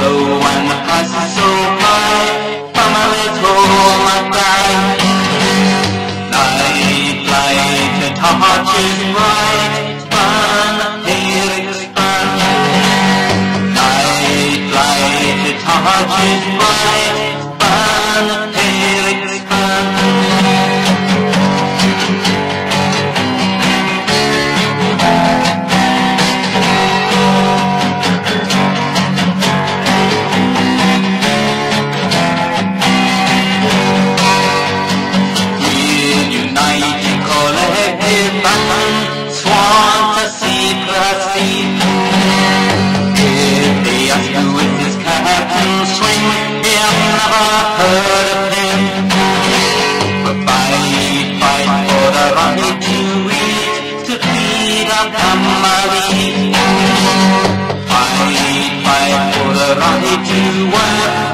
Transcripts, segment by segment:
low and the prices so high From a little and bright Light like a torch's bright Burn, here it's burn Light like a torch's bright swing we have never heard of him. But fight for the money to eat, to feed. Fight, fight for the money to work.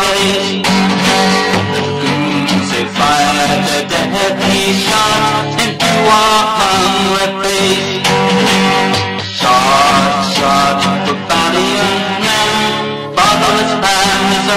to it, the goons they fired a deadly shot into our hungry face. Shot, shot, the valiant men, fatherless families